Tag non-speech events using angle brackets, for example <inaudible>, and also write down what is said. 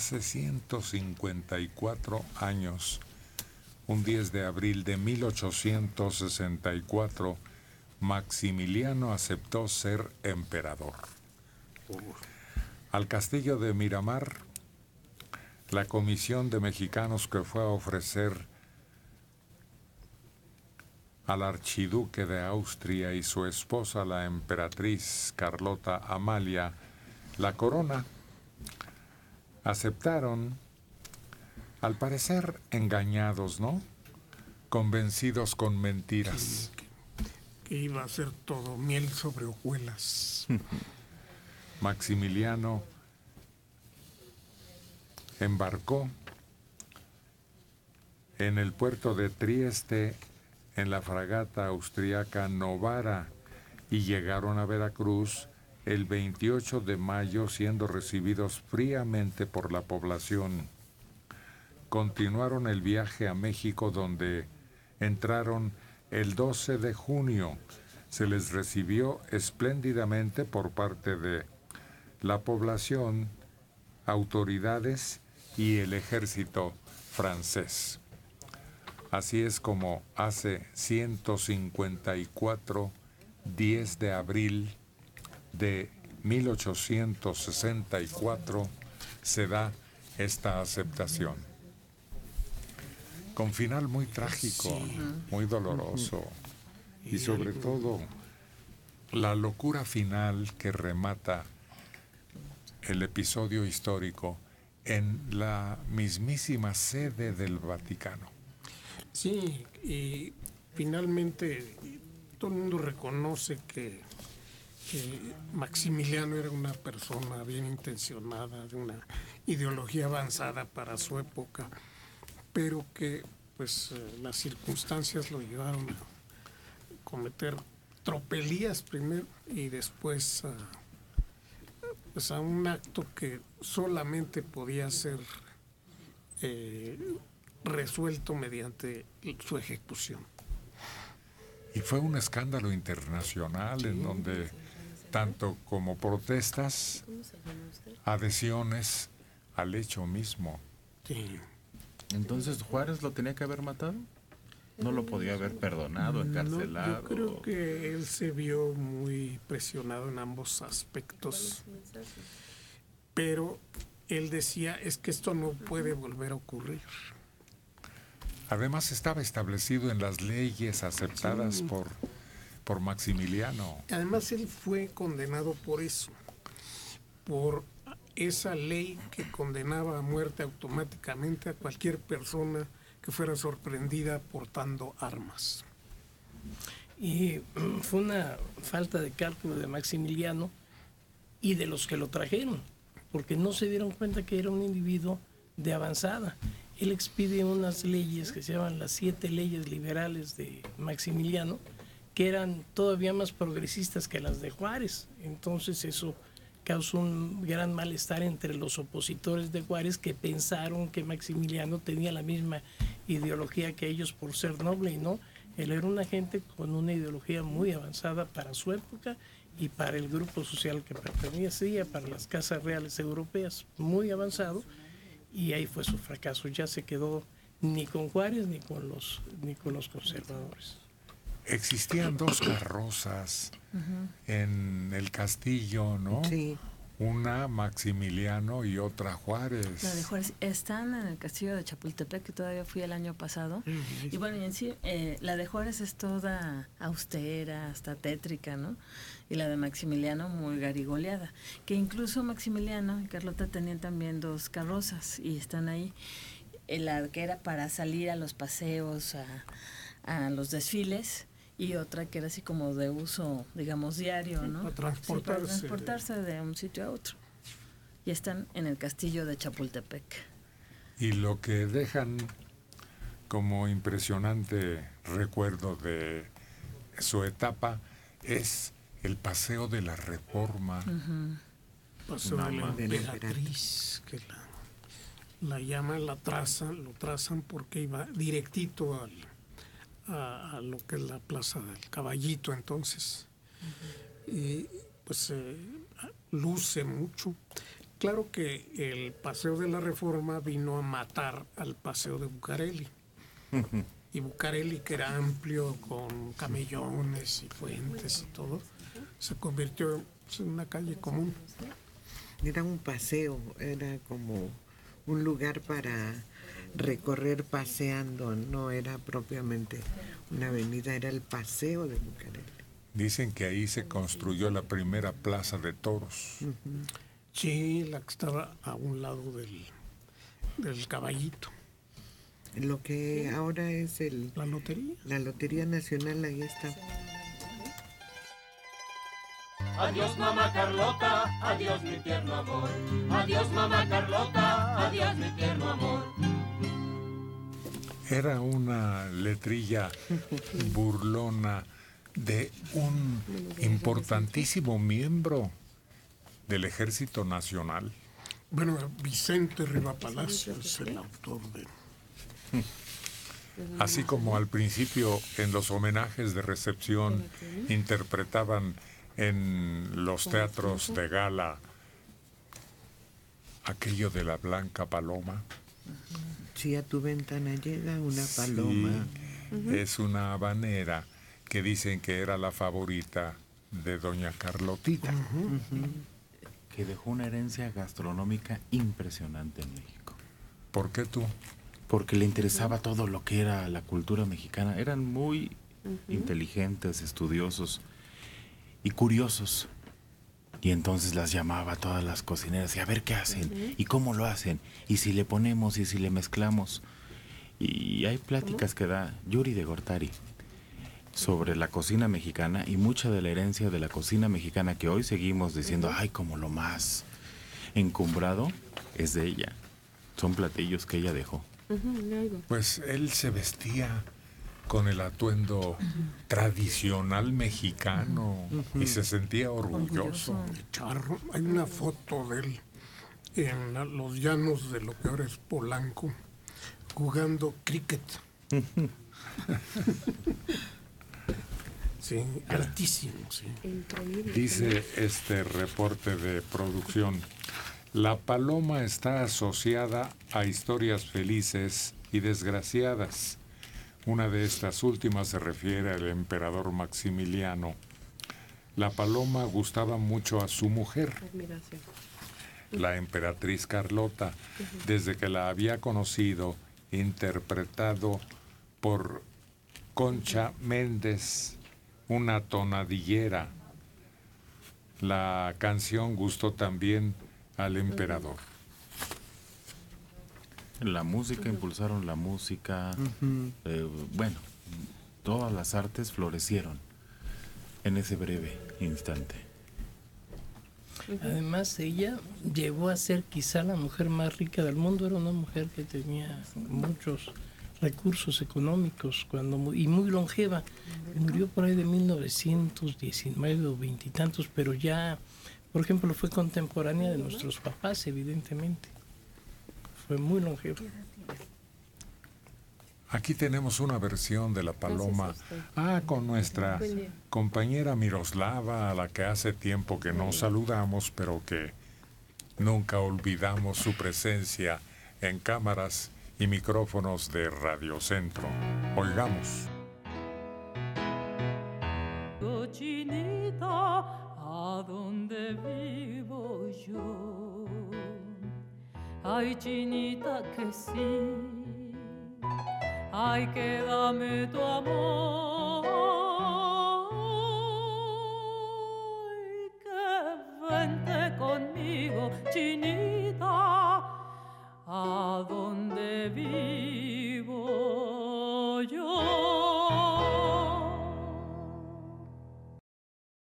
hace 154 años, un 10 de abril de 1864, Maximiliano aceptó ser emperador. Al castillo de Miramar, la comisión de mexicanos que fue a ofrecer al archiduque de Austria y su esposa, la emperatriz Carlota Amalia, la corona, aceptaron, al parecer engañados, ¿no? Convencidos con mentiras. que, iba a ser todo miel sobre hojuelas. <laughs> Maximiliano embarcó en el puerto de Trieste en la fragata austriaca Novara y llegaron a Veracruz el 28 de mayo siendo recibidos fríamente por la población. Continuaron el viaje a México donde entraron el 12 de junio. Se les recibió espléndidamente por parte de la población, autoridades y el ejército francés. Así es como hace 154, 10 de abril de 1864, se da esta aceptación. Con final muy trágico, muy doloroso y sobre todo la locura final que remata el episodio histórico en la mismísima sede del Vaticano. Sí, y finalmente todo el mundo reconoce que, Maximiliano era una persona bien intencionada, de una ideología avanzada para su época, pero que pues eh, las circunstancias lo llevaron a cometer tropelías primero y después a, pues a un acto que solamente podía ser eh, resuelto mediante su ejecución. Y fue un escándalo internacional en donde tanto como protestas, adhesiones al hecho mismo. Entonces Juárez lo tenía que haber matado. No lo podía haber perdonado, encarcelado. yo creo que él se vio muy presionado en ambos aspectos. Pero él decía, es que esto no puede volver a ocurrir. Además estaba establecido en las leyes aceptadas por, por Maximiliano. Además él fue condenado por eso, por esa ley que condenaba a muerte automáticamente a cualquier persona que fuera sorprendida portando armas. Y fue una falta de cálculo de Maximiliano y de los que lo trajeron, porque no se dieron cuenta que era un individuo de avanzada él expide unas leyes que se llaman las siete leyes liberales de Maximiliano, eran todavía más progresistas que las de Juárez. Entonces eso causó un gran malestar entre los opositores de Juárez que pensaron que Maximiliano tenía la misma ideología que ellos por ser noble y no. Él era una gente con una ideología muy avanzada para su época y para el grupo social que pertenecía, para las casas reales europeas, muy avanzado y ahí fue su fracaso. Ya se quedó ni con Juárez ni con los, ni con los conservadores. Existían dos carrozas en el castillo, ¿no? Sí. Una Maximiliano y otra Juárez. La de Juárez. Están en el castillo de Chapultepec, que todavía fui el año pasado. Y bueno, y en sí, eh, la de Juárez es toda austera, hasta tétrica, ¿no? Y la de Maximiliano muy garigoleada. Que incluso Maximiliano y Carlota tenían también dos carrozas y están ahí. La que era para salir a los paseos, a, a los desfiles y otra que era así como de uso, digamos, diario, ¿no? Para transportarse. para transportarse de un sitio a otro. Y están en el castillo de Chapultepec. Y lo que dejan como impresionante recuerdo de su etapa es el paseo de la reforma. Paseo de la emperatriz, que la, la llaman, la trazan, lo trazan porque iba directito al a, lo que es la Plaza del Caballito entonces. Y pues luce mucho. Claro que el Paseo de la Reforma vino a matar al Paseo de Bucareli. y Bucareli, que era amplio, con camellones y fuentes y todo, se convirtió en una calle común. Era un paseo, era como un lugar para recorrer paseando, no era propiamente una avenida, era el paseo de Bucareli. Dicen que ahí se construyó la primera plaza de toros. Sí, la que estaba a un lado del, del caballito. Lo que ahora es el... La lotería. La Lotería Nacional, ahí está. Adiós mamá Carlota, adiós mi tierno amor. Adiós mamá Carlota, adiós mi tierno amor. Era una letrilla burlona de un importantísimo miembro del Ejército Nacional. Bueno, Vicente Riva Palacio es el autor de... Así como al principio en los homenajes de recepción interpretaban en los teatros de gala aquello de la blanca paloma. Si a tu ventana llega una paloma. Es una habanera que dicen que era la favorita de doña Carlotita. Que dejó una herencia gastronómica impresionante en México. ¿Por qué tú? Porque le interesaba todo lo que era la cultura mexicana. Eran muy inteligentes, estudiosos y curiosos. Y entonces las llamaba a todas las cocineras y a ver qué hacen y cómo lo hacen y si le ponemos y si le mezclamos. Y hay pláticas que da Yuri de Gortari sobre la cocina mexicana y mucha de la herencia de la cocina mexicana que hoy seguimos diciendo, ay, como lo más encumbrado es de ella. Son platillos que ella dejó. Pues él se vestía con el atuendo tradicional mexicano y se sentía orgulloso. Charro. Hay una foto de él en la- los llanos de lo que ahora es Polanco jugando cricket. sí, altísimo, sí. Dice este reporte de producción, la paloma está asociada a historias felices y desgraciadas. Una de estas últimas se refiere al emperador Maximiliano. La paloma gustaba mucho a su mujer, la emperatriz Carlota, desde que la había conocido, interpretado por Concha Méndez, una tonadillera. La canción gustó también al emperador. La música, impulsaron la música. eh, bueno, todas las artes florecieron en ese breve instante. Además, ella llegó a ser quizá la mujer más rica del mundo. Era una mujer que tenía muchos recursos económicos cuando mu- y muy longeva. Murió por ahí de 1919 o veintitantos, pero ya, por ejemplo, fue contemporánea de nuestros papás, evidentemente. Fue muy. Aquí tenemos una versión de la paloma. Ah, con nuestra compañera Miroslava, a la que hace tiempo que no saludamos, pero que nunca olvidamos su presencia en cámaras y micrófonos de Radio Centro. Oigamos. Cochinita, ¿a dónde vivo yo? Ay, chinita, que sí. Ay, que dame tu amor. Que vente conmigo, chinita. ¿A dónde vivo?